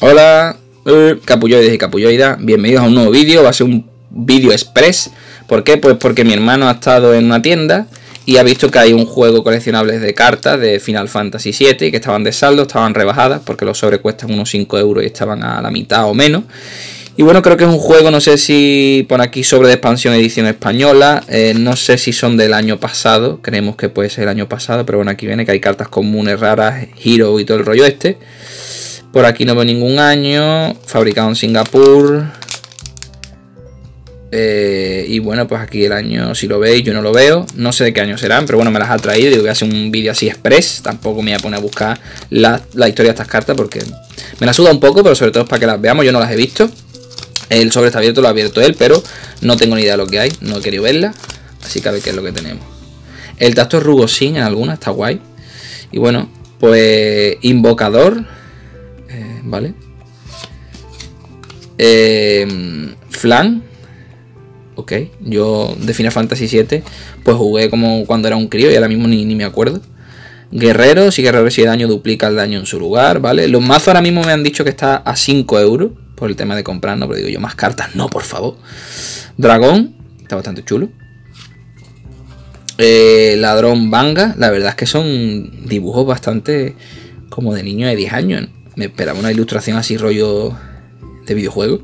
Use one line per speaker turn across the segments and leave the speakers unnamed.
Hola, eh, capulloides y capulloidas, bienvenidos a un nuevo vídeo, va a ser un vídeo express. ¿Por qué? Pues porque mi hermano ha estado en una tienda y ha visto que hay un juego coleccionable de cartas de Final Fantasy VII que estaban de saldo, estaban rebajadas porque los sobres cuestan unos 5 euros y estaban a la mitad o menos. Y bueno, creo que es un juego, no sé si pone aquí sobre de expansión edición española, eh, no sé si son del año pasado, creemos que puede ser el año pasado, pero bueno, aquí viene que hay cartas comunes raras, Hero y todo el rollo este. Por aquí no veo ningún año. Fabricado en Singapur. Eh, y bueno, pues aquí el año, si lo veis, yo no lo veo. No sé de qué año serán, pero bueno, me las ha traído. Digo, voy a hacer un vídeo así express. Tampoco me voy a poner a buscar la, historia de estas cartas porque me la suda un poco, pero sobre todo es para que las veamos. Yo no las he visto. El sobre está abierto, lo ha abierto él, pero no tengo ni idea de lo que hay. No he querido verla. Así que a ver qué es lo que tenemos. El tacto es rugosín en alguna, está guay. Y bueno, pues invocador ¿vale? Eh, flan. Ok, yo de Final Fantasy VII pues jugué como cuando era un crío y ahora mismo ni, me acuerdo. Guerrero, si guerrero recibe daño duplica el daño en su lugar, ¿vale? Los mazos ahora mismo me han dicho que está a 5 euros por el tema de comprar, no, pero digo yo, más cartas, no, por favor. Dragón, está bastante chulo. Eh, ladrón Banga, la verdad es que son dibujos bastante como de niño de 10 años. Me esperaba una ilustración así rollo de videojuego.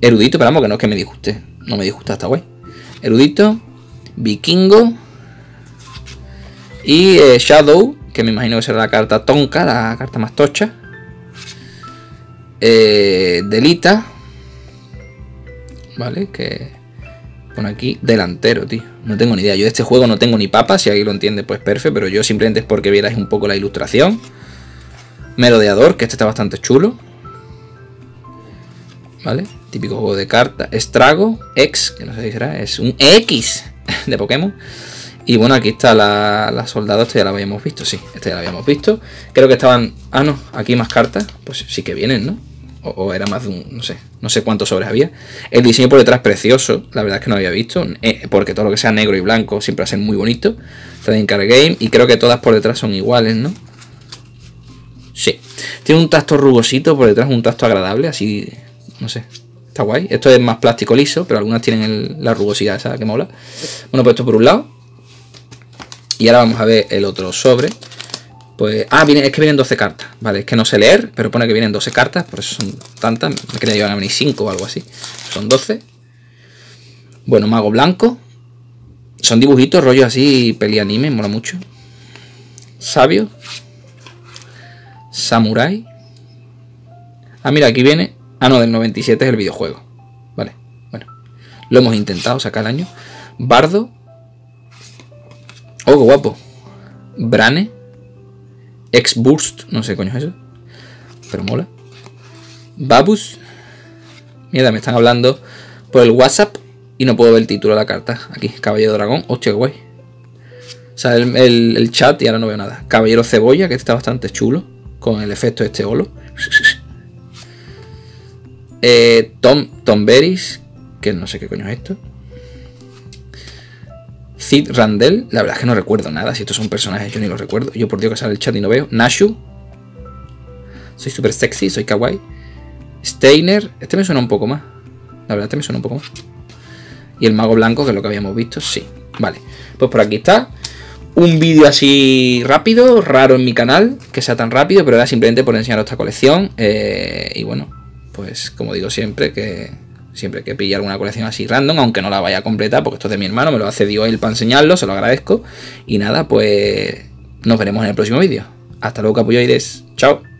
Erudito, pero vamos, que no es que me disguste. No me disgusta, está guay. Erudito, Vikingo y eh, Shadow, que me imagino que será la carta Tonka, la carta más tocha. Eh, Delita, ¿vale? Que pone aquí delantero, tío. No tengo ni idea. Yo de este juego no tengo ni papa. Si alguien lo entiende, pues perfecto. Pero yo simplemente es porque vierais un poco la ilustración. Merodeador, que este está bastante chulo. ¿Vale? Típico juego de cartas. Estrago, X, que no sé si será, es un X de Pokémon. Y bueno, aquí está la, la soldado, este ya la habíamos visto, sí, este ya la habíamos visto. Creo que estaban... Ah, no, aquí más cartas. Pues sí que vienen, ¿no? O, era más de un... no sé, no sé cuántos sobres había. El diseño por detrás precioso, la verdad es que no había visto. Eh, porque todo lo que sea negro y blanco siempre va a ser muy bonito. Trading Card Game. Y creo que todas por detrás son iguales, ¿no? Sí. Tiene un tacto rugosito por detrás, un tacto agradable, así, no sé. Está guay. Esto es más plástico liso, pero algunas tienen la rugosidad esa que mola. Bueno, pues esto por un lado. Y ahora vamos a ver el otro sobre. Pues, ah, viene, es que vienen 12 cartas. Vale, es que no sé leer, pero pone que vienen 12 cartas, por eso son tantas. Me creía que iban a venir 5 o algo así. Son 12. Bueno, mago blanco. Son dibujitos, rollo así, peli anime, mola mucho. Sabio. Samurai. Ah, mira, aquí viene. Ah, no, del 97 es el videojuego. Vale, bueno. Lo hemos intentado sacar el año. Bardo. Oh, qué guapo. Brane. X-Burst. No sé coño es eso. Pero mola. Babus. Mierda, me están hablando por el WhatsApp y no puedo ver el título de la carta. Aquí, Caballero Dragón. Hostia, qué guay. O sea, el, el, chat y ahora no veo nada. Caballero Cebolla, que está bastante chulo con el efecto este holo. Eh, Tom, Tom Beris, que no sé qué coño es esto. Cid Randell, la verdad es que no recuerdo nada. Si estos son personajes, yo ni los recuerdo. Yo por Dios que sale el chat y no veo. Nashu, soy súper sexy, soy kawaii. Steiner, este me suena un poco más. La verdad, este me suena un poco más. Y el mago blanco, que es lo que habíamos visto, sí. Vale, pues por aquí está un vídeo así rápido, raro en mi canal, que sea tan rápido, pero era simplemente por enseñaros esta colección. Eh, y bueno, pues como digo siempre, que siempre que pille alguna colección así random, aunque no la vaya a completar, porque esto es de mi hermano, me lo hace Dio él para enseñarlo, se lo agradezco. Y nada, pues nos veremos en el próximo vídeo. Hasta luego, capulloides. Chao.